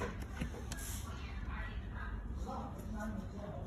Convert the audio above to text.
ましょう。